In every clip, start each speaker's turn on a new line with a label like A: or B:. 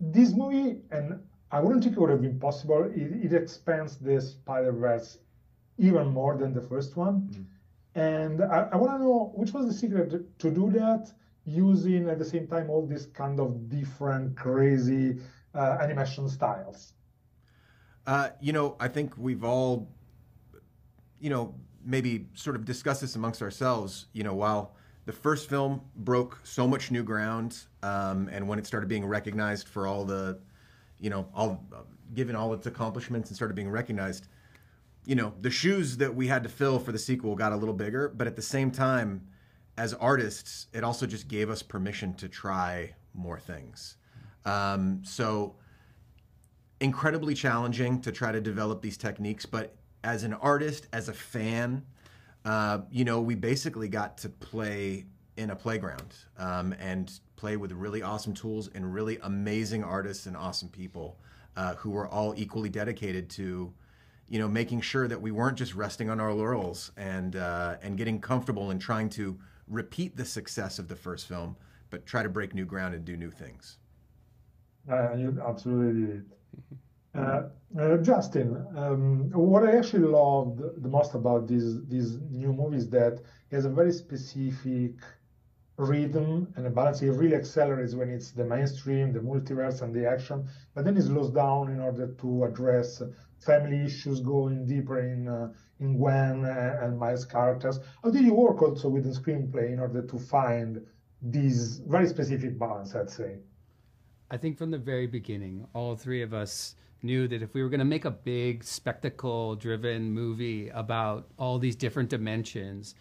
A: this movie, and I wouldn't think it would have been possible. It, it expands the Spider Verse even more than the first one. Mm. And I, I want to know which was the secret to do that using at the same time all these kind of different crazy uh, animation styles.
B: Uh, you know, I think we've all, you know, maybe sort of discussed this amongst ourselves. You know, while the first film broke so much new ground, um, and when it started being recognized for all the, you know, all uh, given all its accomplishments and started being recognized, you know, the shoes that we had to fill for the sequel got a little bigger, but at the same time, as artists, it also just gave us permission to try more things. Um, so incredibly challenging to try to develop these techniques, but as an artist, as a fan, uh, you know, we basically got to play in a playground um, and play with really awesome tools and really amazing artists and awesome people uh, who were all equally dedicated to you know, making sure that we weren't just resting on our laurels and uh, and getting comfortable and trying to repeat the success of the first film, but try to break new ground and do new things.
A: Uh, you absolutely did. Uh, uh, Justin, um, what I actually loved the most about these these new movies that it has a very specific rhythm and a balance. It really accelerates when it's the mainstream, the multiverse, and the action, but then it slows down in order to address family issues, going deeper in uh, in Gwen and Miles' characters. How did you work also with the screenplay in order to find these very specific balance? I'd say.
C: I think from the very beginning, all three of us knew that if we were going to make a big spectacle-driven movie about all these different dimensions,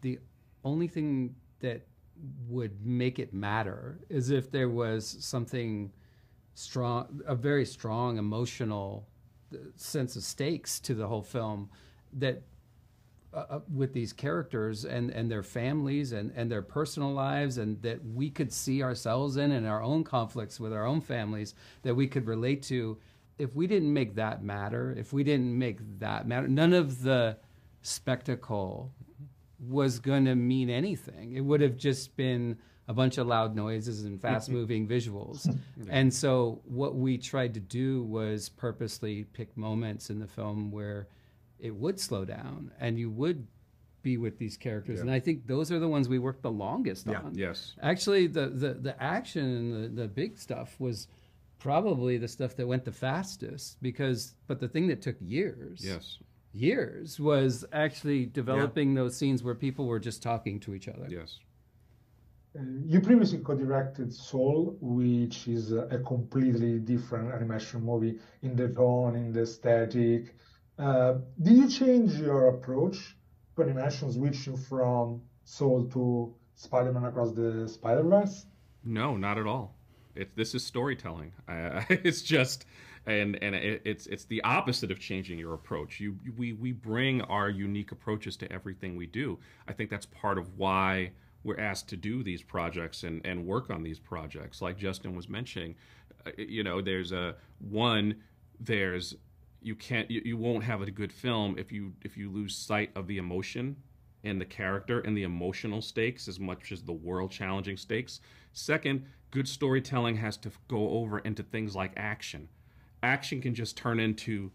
C: the only thing that would make it matter is if there was something strong, a very strong emotional sense of stakes to the whole film that uh, uh, with these characters and, and their families and, and their personal lives and that we could see ourselves in and our own conflicts with our own families that we could relate to if we didn't make that matter if we didn't make that matter none of the spectacle was going to mean anything it would have just been a bunch of loud noises and fast mm-hmm. moving visuals. Mm-hmm. And so what we tried to do was purposely pick moments in the film where it would slow down and you would be with these characters. Yeah. And I think those are the ones we worked the longest yeah. on.
D: Yes.
C: Actually the the, the action and the, the big stuff was probably the stuff that went the fastest because but the thing that took years.
D: Yes
C: years was actually developing yeah. those scenes where people were just talking to each other.
D: Yes.
A: Uh, you previously co-directed Soul, which is a completely different animation movie in the tone, in the aesthetic. Uh, did you change your approach to animation, switching from Soul to Spider-Man Across the Spider-Verse?
D: No, not at all. This is storytelling. Uh, it's just, and and it, it's it's the opposite of changing your approach. You we we bring our unique approaches to everything we do. I think that's part of why we're asked to do these projects and, and work on these projects. Like Justin was mentioning, uh, you know, there's a one, there's you can't you, you won't have a good film if you if you lose sight of the emotion and the character and the emotional stakes as much as the world challenging stakes. Second, good storytelling has to go over into things like action. Action can just turn into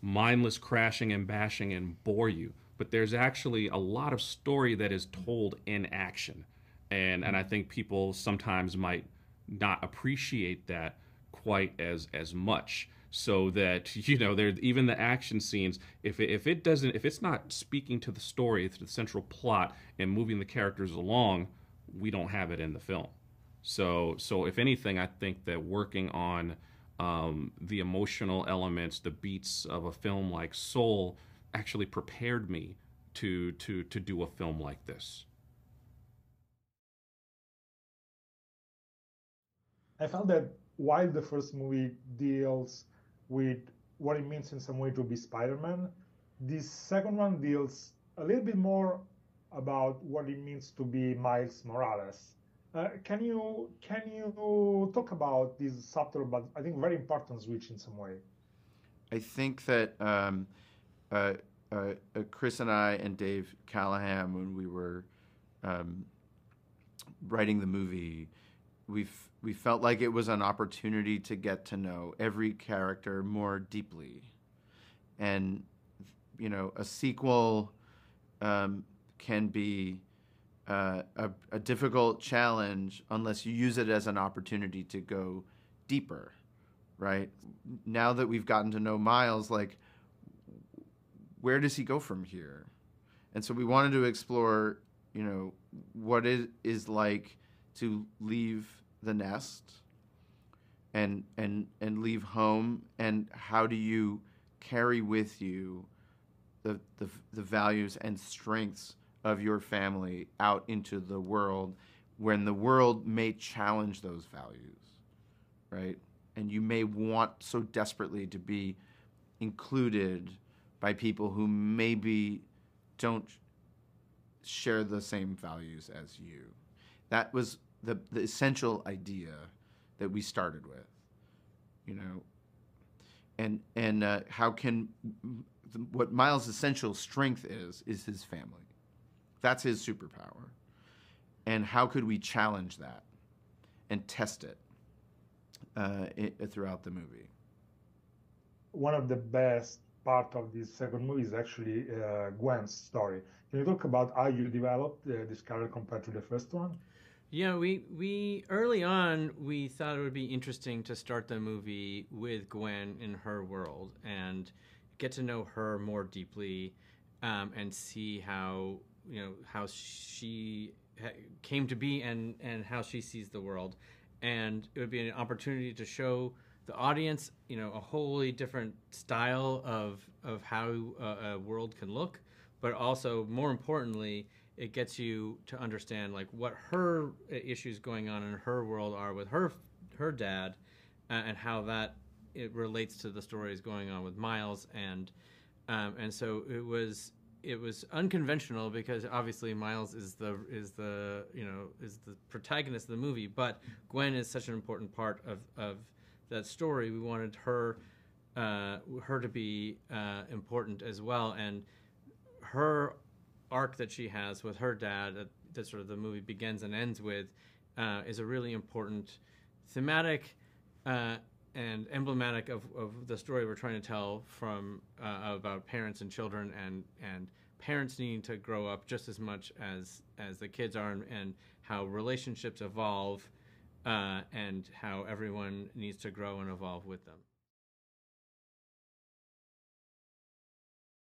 D: mindless crashing and bashing and bore you but there's actually a lot of story that is told in action. And, and I think people sometimes might not appreciate that quite as, as much so that you know there even the action scenes if it, if it doesn't if it's not speaking to the story to the central plot and moving the characters along we don't have it in the film so so if anything i think that working on um, the emotional elements the beats of a film like soul actually prepared me to to to do a film like this.
A: I felt that while the first movie deals with what it means in some way to be Spider-Man, this second one deals a little bit more about what it means to be Miles Morales. Uh, can you can you talk about this subtle but I think very important switch in some way?
E: I think that um, uh, uh, uh, Chris and I and Dave Callaham, when we were um, writing the movie, we we felt like it was an opportunity to get to know every character more deeply, and you know, a sequel um, can be uh, a, a difficult challenge unless you use it as an opportunity to go deeper, right? Now that we've gotten to know Miles, like, where does he go from here? And so we wanted to explore, you know, what it is like to leave the nest and and and leave home and how do you carry with you the, the, the values and strengths of your family out into the world when the world may challenge those values, right? And you may want so desperately to be included by people who maybe don't share the same values as you. That was the, the essential idea that we started with, you know. And and uh, how can what Miles' essential strength is is his family. That's his superpower. And how could we challenge that and test it, uh, it throughout the movie?
A: One of the best part of this second movie is actually uh, Gwen's story. Can you talk about how you developed uh, this character compared to the first one?
F: Yeah, we we early on we thought it would be interesting to start the movie with Gwen in her world and get to know her more deeply um, and see how you know how she came to be and and how she sees the world. And it would be an opportunity to show the audience you know a wholly different style of of how a, a world can look but also more importantly it gets you to understand like what her issues going on in her world are with her her dad uh, and how that it relates to the stories going on with Miles, and um, and so it was it was unconventional because obviously Miles is the is the you know is the protagonist of the movie, but Gwen is such an important part of of that story. We wanted her uh, her to be uh, important as well, and her arc that she has with her dad that, that sort of the movie begins and ends with uh, is a really important thematic uh, and emblematic of, of the story we're trying to tell from uh, about parents and children and and parents needing to grow up just as much as as the kids are and, and how relationships evolve uh, and how everyone needs to grow and evolve with them.